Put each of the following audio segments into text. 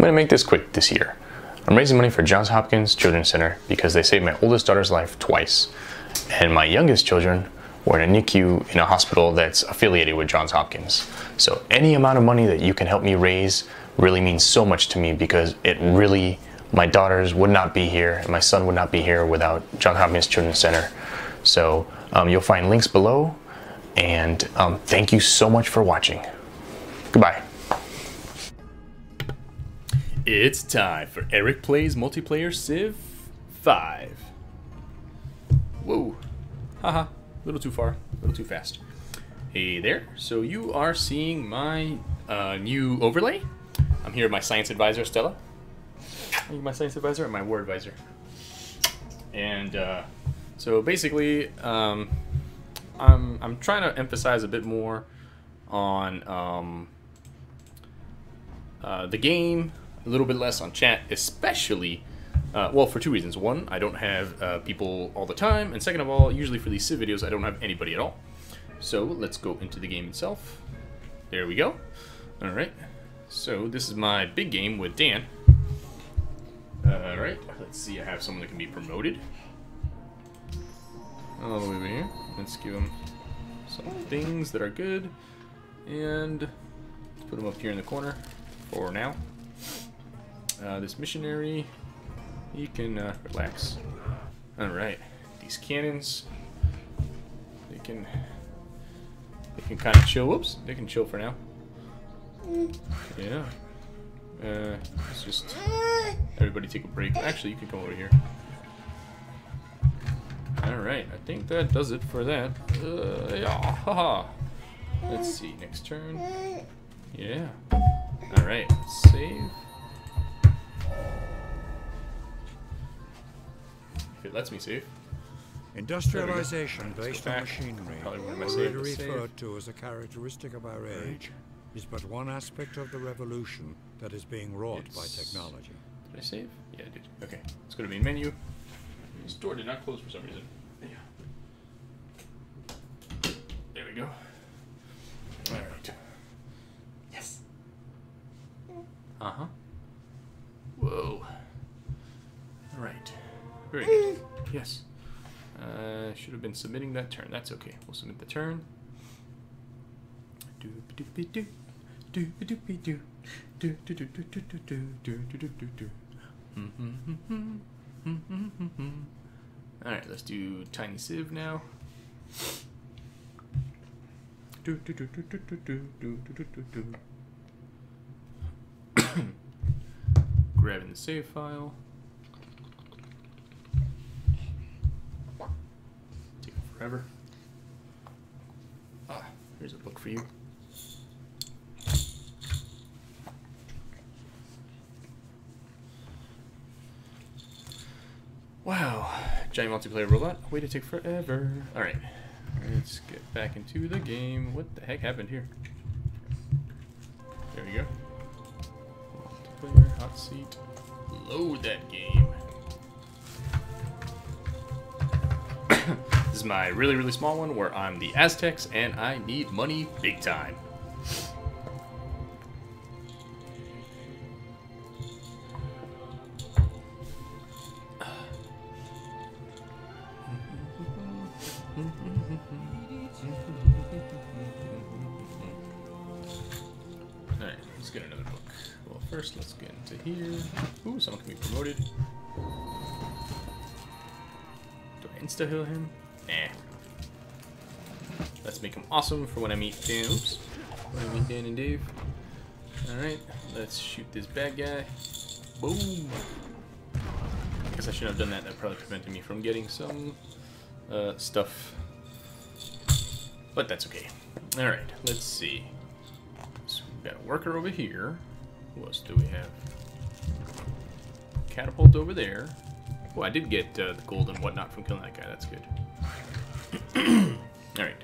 going to make this quick this year. I'm raising money for Johns Hopkins Children's Center because they saved my oldest daughter's life twice, and my youngest children were in a NICU in a hospital that's affiliated with Johns Hopkins. So any amount of money that you can help me raise really means so much to me because it really, my daughters would not be here and my son would not be here without Johns Hopkins Children's Center. So um, you'll find links below and um, thank you so much for watching. Goodbye. It's time for Eric Plays Multiplayer Civ 5. Whoa. Haha. A little too far. A little too fast. Hey there. So you are seeing my uh, new overlay. I'm here with my science advisor, Stella. Are you my science advisor or my war advisor? And uh, so basically, um, I'm, I'm trying to emphasize a bit more on um, uh, the game, a little bit less on chat, especially, uh, well, for two reasons. One, I don't have uh, people all the time, and second of all, usually for these Civ videos, I don't have anybody at all. So let's go into the game itself. There we go. All right. So this is my big game with Dan. All right. Let's see. I have someone that can be promoted. All the way over here. Let's give him some things that are good. And put him up here in the corner for now. Uh, this missionary, he can uh, relax. All right. These cannons, they can they can kind of chill. Whoops, they can chill for now. Yeah. Uh, let's just everybody take a break. Actually, you can come over here. Alright, I think that does it for that. Uh, yeah, haha. Let's see, next turn. Yeah. Alright, save. If it lets me save. Industrialization based on machinery, Probably one of my already saves to save. referred to as a characteristic of our age, is but one aspect of the revolution that is being wrought by technology. Did I save? Yeah, I did. Okay, let's go to main menu. This door did not close for some reason. Yeah. There we go. Very good. Yes. Uh, should have been submitting that turn. That's okay. We'll submit the turn. All right, let's do tiny Civ now. Grabbing the save file. Ah, here's a book for you. Wow, giant multiplayer robot. Way to take forever. All right, let's get back into the game. What the heck happened here? There we go. Multiplayer, hot seat. Load that game. This is my really, really small one where I'm the Aztecs and I need money big time. Alright, let's get another book. Well, first let's get into here. Ooh, someone can be promoted. Do I insta-heal him? Nah. Let's make him awesome for when I meet Dan. Oops. When I meet Dan and Dave. Alright, let's shoot this bad guy. Boom! I guess I shouldn't have done that. That probably prevented me from getting some uh, stuff. But that's okay. Alright, let's see. So we've got a worker over here. Who else do we have? Catapult over there. Oh, I did get uh, the gold and whatnot from killing that guy. That's good. Alright.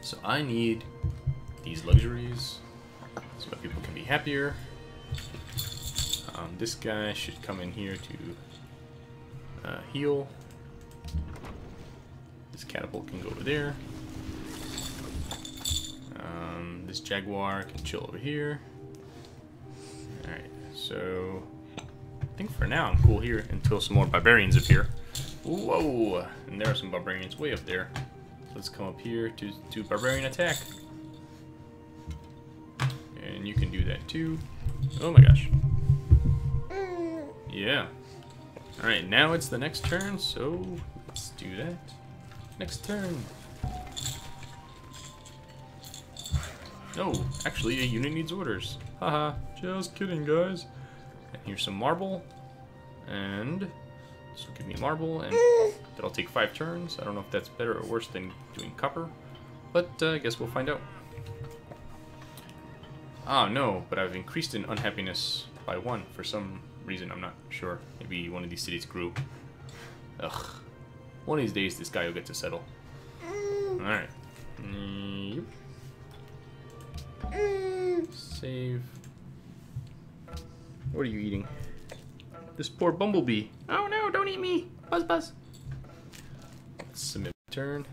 So I need these luxuries so people can be happier. Um, this guy should come in here to uh, heal. This catapult can go over there. Um, this jaguar can chill over here. Alright. So I think for now I'm cool here until some more barbarians appear. Whoa! And there are some barbarians way up there. Let's come up here to do barbarian attack. And you can do that too. Oh my gosh. Yeah. Alright, now it's the next turn, so let's do that. Next turn. No, actually, a unit needs orders. Haha, just kidding, guys. And here's some marble. And will give me marble, and that'll take five turns. I don't know if that's better or worse than doing copper, but uh, I guess we'll find out. Ah, no, but I've increased in unhappiness by one for some reason. I'm not sure. Maybe one of these cities grew. Ugh. One of these days, this guy will get to settle. Alright. Yep. Save. What are you eating? This poor bumblebee. Oh no, don't eat me. Buzz buzz. Submit turn.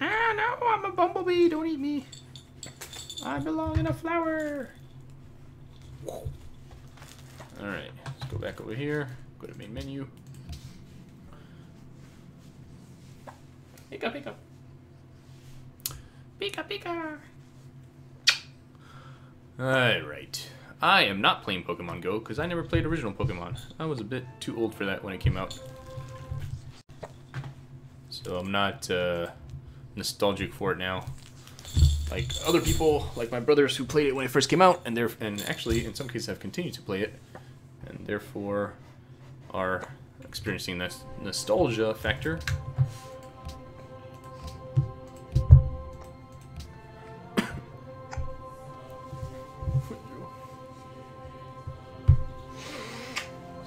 Ah no, I'm a bumblebee. Don't eat me. I belong in a flower. Alright, let's go back over here. Go to main menu. Pika pika. Pika pika. Alright. I am not playing Pokemon Go because I never played original Pokemon. I was a bit too old for that when it came out. So I'm not uh, nostalgic for it now. Like other people, like my brothers who played it when it first came out, and they're and actually in some cases have continued to play it, and therefore are experiencing this nostalgia factor.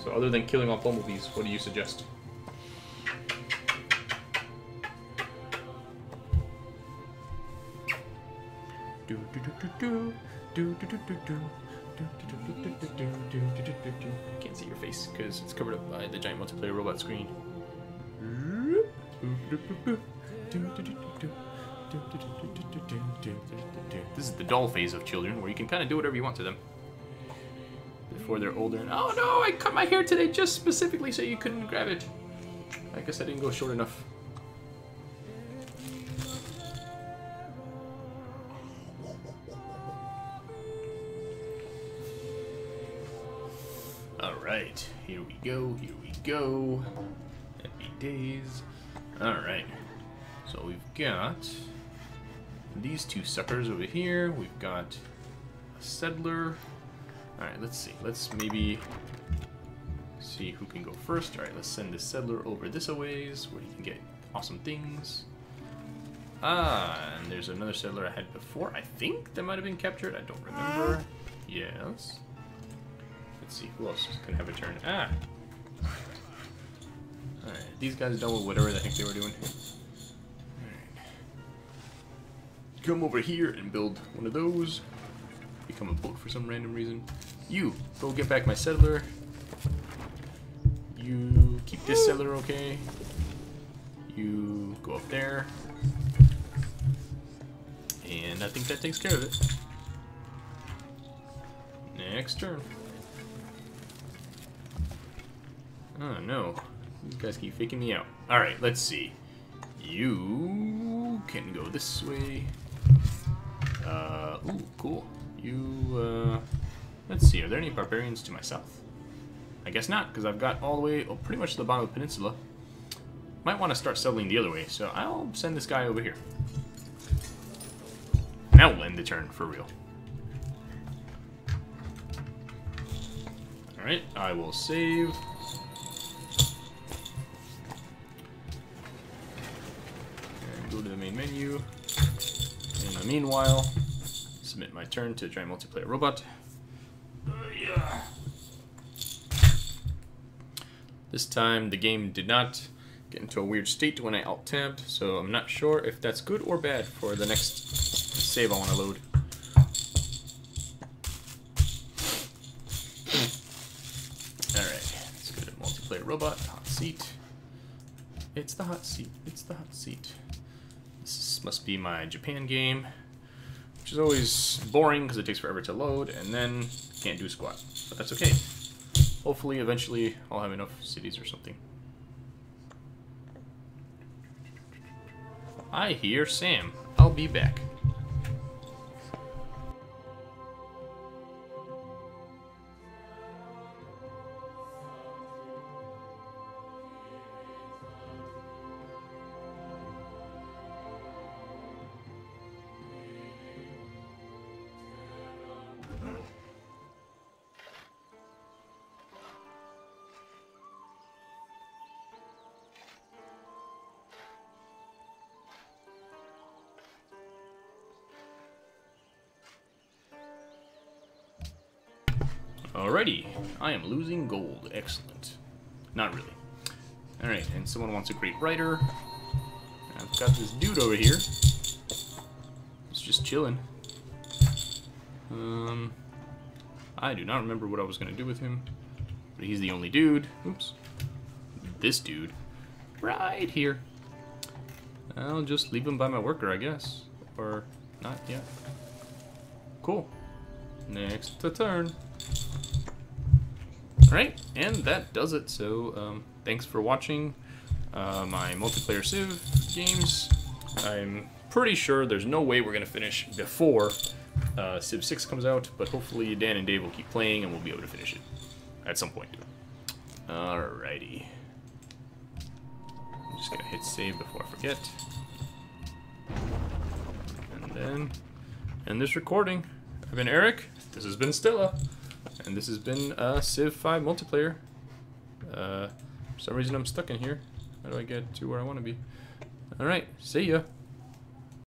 So other than killing off bumblebees, what do you suggest? Do, do, do, do, do. Do, do, do, do. Can't see your face because it's covered up by the giant multiplayer robot screen. This is the doll phase of children where you can kind of do whatever you want to them before they're older. And, oh no, I cut my hair today just specifically so you couldn't grab it. I guess I didn't go short enough. Alright, here we go, here we go. Happy days. Alright, so we've got these two suckers over here. We've got a settler. Alright, let's see. Let's maybe see who can go first. Alright, let's send this settler over this a ways where he can get awesome things. Ah, and there's another settler I had before. I think that might have been captured. I don't remember. Yes. Let's see, who else can have a turn? Ah! Alright, these guys done with whatever the heck they were doing. Alright. Come over here and build one of those. Become a boat for some random reason. You, go get back my settler. You keep this settler okay. You go up there. And I think that takes care of it. Next turn. Oh no. These guys keep faking me out. Alright, let's see. You can go this way. Uh, ooh, cool. You, uh, let's see, are there any barbarians to my south? I guess not, because I've got all the way, oh, pretty much to the bottom of the peninsula. Might want to start settling the other way, so I'll send this guy over here. Now we'll end the turn, for real. Alright, I will save. And go to the main menu. In the meanwhile, submit my turn to giant multiplayer robot. Uh, yeah. This time the game did not get into a weird state when I alt-tabbed, so I'm not sure if that's good or bad for the next save I want to load. Alright, let's go to multiplayer robot, hot seat. It's the hot seat, it's the hot seat. This must be my Japan game is always boring because it takes forever to load, and then can't do squat. But that's okay. Hopefully, eventually, I'll have enough cities or something. I hear Sam. I'll be back. Alrighty, I am losing gold. Excellent. Not really. Alright, and someone wants a great writer. I've got this dude over here. He's just chilling. Um, I do not remember what I was going to do with him. But he's the only dude. Oops. This dude. Right here. I'll just leave him by my worker, I guess. Or not yet. Cool. Next to turn. Alright, and that does it. So, um, thanks for watching uh, my multiplayer Civ games. I'm pretty sure there's no way we're going to finish before uh, Civ 6 comes out, but hopefully Dan and Dave will keep playing and we'll be able to finish it at some point. Alrighty. I'm just going to hit save before I forget. And then end this recording. I've been Eric. This has been Stella. And this has been uh, Civ 5 multiplayer. Uh, for some reason I'm stuck in here. How do I get to where I want to be? Alright, see ya.